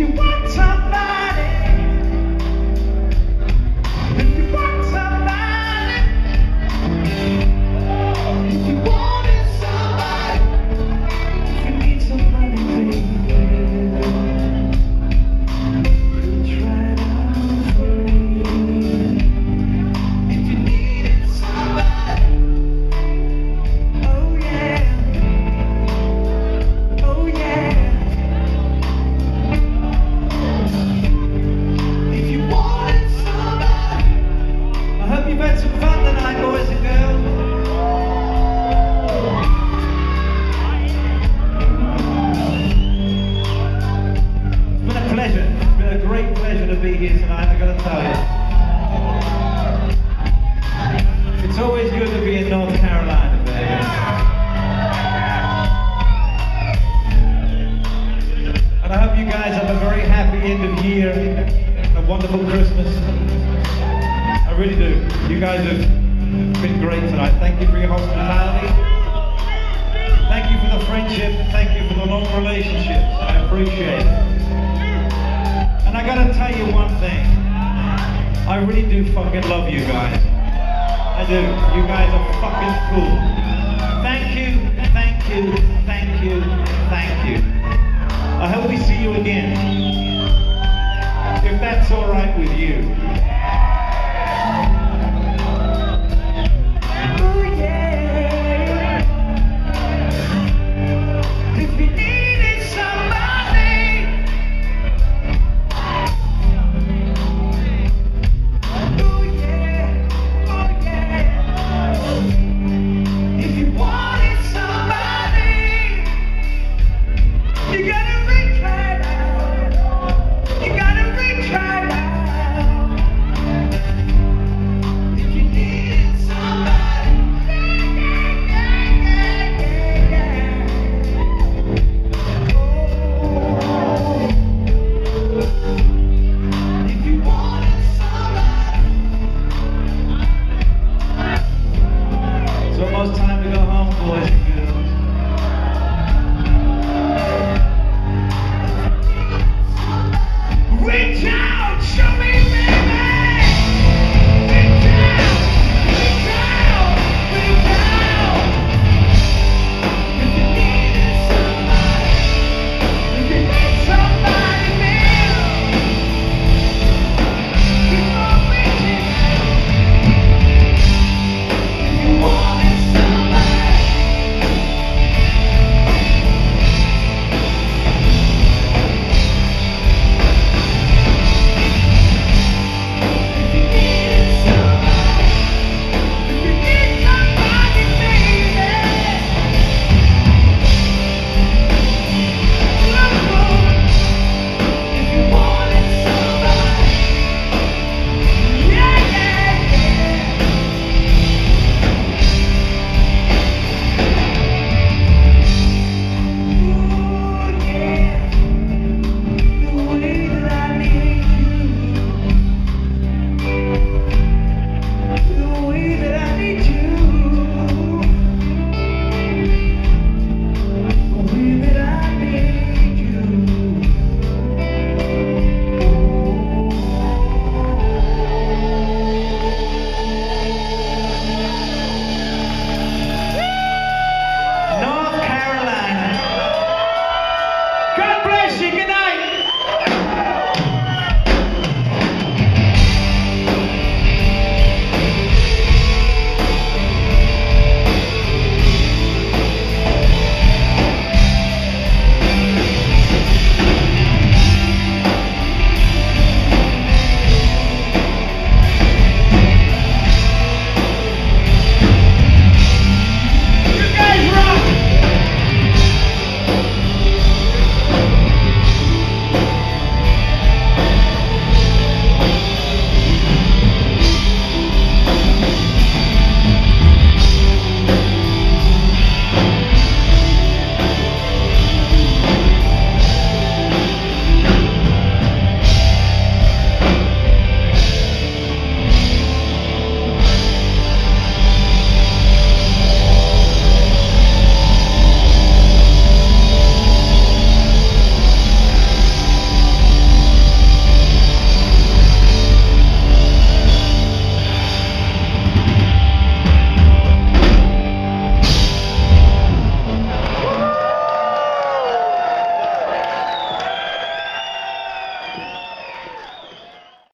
you want to to be in North Carolina, baby. And I hope you guys have a very happy end of year and a wonderful Christmas. I really do. You guys have been great tonight. Thank you for your hospitality. Thank you for the friendship. Thank you for the long relationships. I appreciate it. And I gotta tell you one thing. I really do fucking love you guys. I do. You guys are fucking cool. Thank you, thank you, thank you, thank you. I hope we see you again. If that's alright with you.